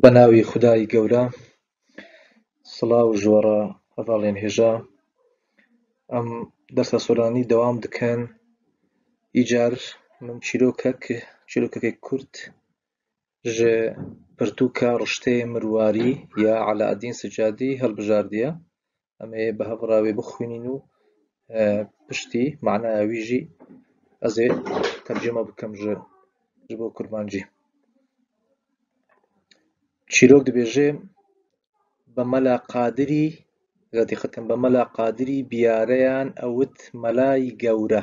بە ناوی خودای گەورە سڵاو و ژۆڕە هەڤاڵێن هێژا ئەم دەرسە سۆرانی دەوام دکەن ئیجار من چیرۆکەک چیرۆکەکەی کورت ژێ پرتوکە ڕشتەیە مرواری یا عەلائەدین سجادی هەڵبژاردیە ئەمەیە بە هەبڕاوێ بخوێنین و پشتی معناویژی ئەزێ تەرجمە بکەم ژە ji بۆ کورمانجی چیرۆک دەبێژێ بە مەلا قادری زیاتیخەکەم بە مەلا قادری بیارەیان ئەوت مەلای گەورە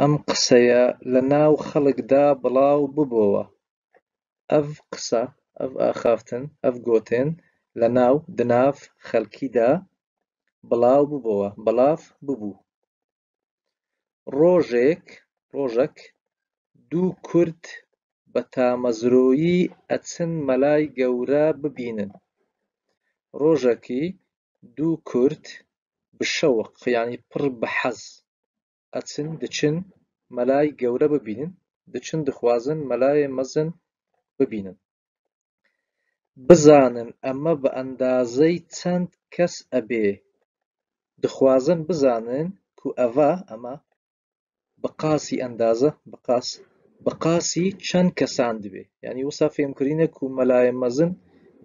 ئەم قسەیە لە ناو خەڵکدا بڵاو ببۆوە ئەڤ قسە ئەڤ ئاخافتن ئەڤ گۆتێن لە ناو دناڤ خەلکیدا بڵاو ببۆوە بەڵاڤ ببوو ڕۆژێک ڕۆژەک دوو کورد بە تامەزرۆیی ئەچن مەلای گەورە ببینن ڕۆژەکی دوو کورد بشەوق یانی پڕ بە حەز ئەچن دچن مەلای گەورە ببینن دچن دخوازن مەلایێ مەزن ببینن بزانن ئەمە بە ئەندازەی چەند کەس ئەبێ دخوازن بزانن کو ئەڤە، ئەمە، بە قاسی ئەندازە بە قاس بە قاسی چەند کەسان دبێ یعنی وسا فێمکردینە کو مەلایە مەزن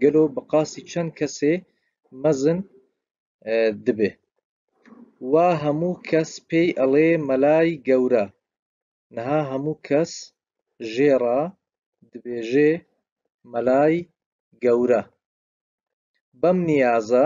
گەلۆ بە قاسی چەند کەسێ مەزن دبێ وا هەموو کەس پێی ئەڵێ مەلای گەورە نەها هەموو کەس ژێڕا دبێژێ مەلای گەورە بەم نیازە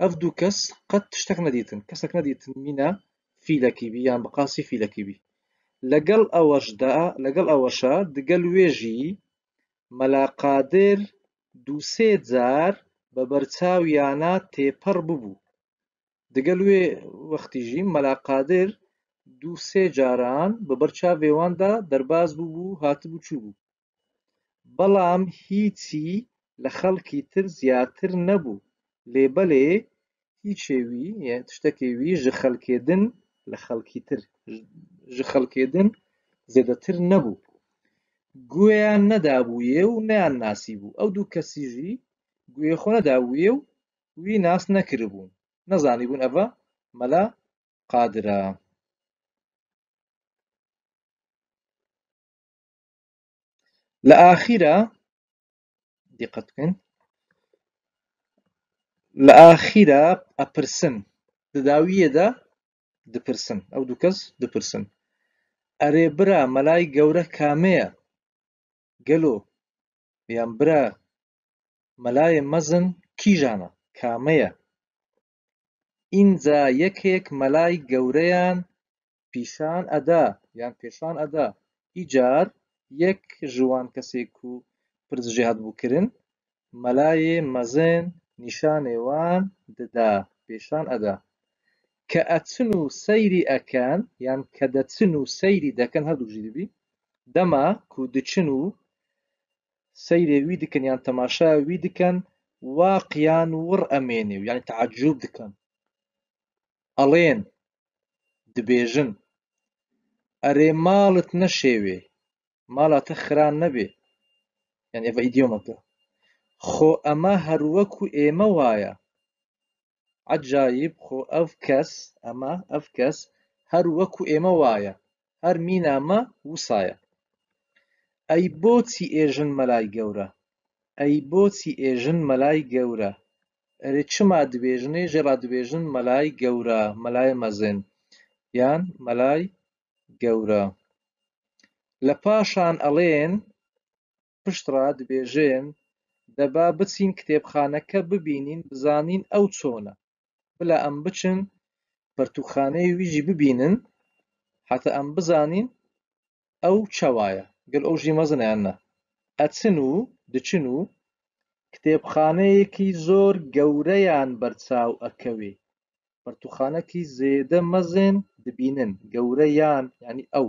ئەڤ دوو کەس قەت تشتەک نەدیتن کەسەک نەدیتن مینە فیلەکی بی یان بقاسی فیلەکی بی لەگەڵ ئەوەشدا لەگەڵ ئەوەشە دگەل وێژی مەلاقادر دووسێ جار بە بەرچاویانە تێپەڕ ببوو دگەل وێ وەختیژی مەلاقادر دوو سێ جاران بە بەرچاوێواندا دەرباز بوو بوو هاتبوو چوو بوو بەڵام هیچی لە خەڵکی تر زیاتر نەبوو لێ بەلێ هیچێ وی یە تشتەکێ وی ژە خەلکێدن لە خەڵکی تر ژ خەلکێدن زێدەتر نەبوو گوێیان نەدابوویێ و نیان ناسی بوو ئەو دوو کەسیژی گوێ خۆ نەداویێ و وی ناس نەکربوون نەزانی بوون ئەڤە مەلا قادرە لە ئاخیرا دقت بکەین لە ئاخیرا ئەپرسن دەداویەدا دپرسن ئەو دوو کەس دپرسن ئەرێ برا مەلای گەورە کامەیە گەلۆ یان برا مەلایە مەزن کیژانە کامەیە ئینجا یەکێک مەلای گەورەیان پیشان ئەدا یان پێشان ئەدا ئیجار یەک ژوان کەسێک و پرس ژیاد بو کرن مەلایێ مەزن نیشانێ وان ددا پێشان ئەدا کە ئەچن و سەیری ئەکەن یان کە دەچن و سەیری دەکەن هەردوو ژیری بی دەما کو دچن و سەیرێ وی دکن یان تەماشا وی دکەن وا قیان وڕ ئەمێنێ و یانی تعجوب دکەن ئەڵێن دبێژن ئەرێ ماڵت نەشێوێ ماڵاتە خران نەبێ یان ئێڤە ئیدیۆمەکە خۆ ئەمە هەروەکو ئێمە وایە عەجایب خۆ ئەڤ کەس، ئەمە، ئەڤ کەس، هەر وەکو ئێمە وایە، هەر مینا مە وسایە. ئەی بۆچی ئێژن مەلای گەورە، ئەی بۆچی ئێژن مەلای گەورە، ئەرێ چما دبێژن ئێژێ ڕا دبێژن مەلای گەورە، مەلای مەزن یان مەلای گەورە. لە پاشان ئەڵێن، پشتڕا دبێژێن دەبا بچین کتێبخانەکە ببینین بزانین ئەو چۆنە بلا ئەم بچن پەرتوخانەی ویژی ببینن حتا ئەم بزانین ئەو چاوایە گەل ئەو ژی مەزنیان نە ئەچن و دچن و کتێبخانەیەکی زۆر گەورەیان بەرچاو ئەکەوێ پەرتوخانەکی زێدە مەزن دبینن گەورە یان ینی ئەو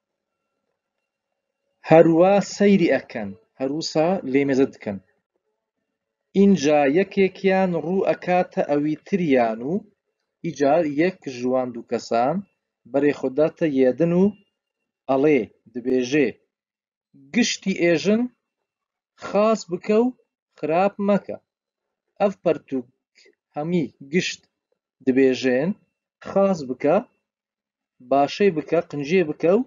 هەروا سەیری ئەکەن هەروسا لێ مێزە دکەن ئینجا یەکێکیان ڕوو ئەکاتە ئەوی تریان و ئیجا یەک ژوان دوو کەسان بەرێ خۆداتە یەدن و ئەڵێ دبێژێ گشتی ئێژن خاس بکە و خراپ مەکە ئەڤ پەرتووک هەمی گشت دبێژێن خاس بکە باشەی بکە قنجێ بکە و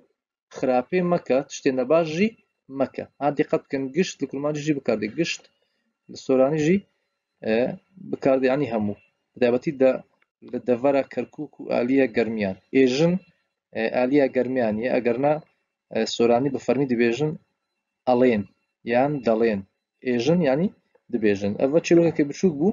خراپێ مەکە شتێ نەباشژی مەکە ها دقت بکەن گشت لە کورمانجیژی بکاردێک گشت لە سۆرانیژی بکاردیانی هەموو دابەتی لە دەڤەرە کەرکک و ئالیە گەرمیان ئێژن ئالیا گەرمیانی ئەگەرنا سۆرانی بە فەرمی دەبێژن ئەڵێن یان دەڵێن ئێژن ینی دەبێژن ئەە چیرۆکەکە بچووک بوو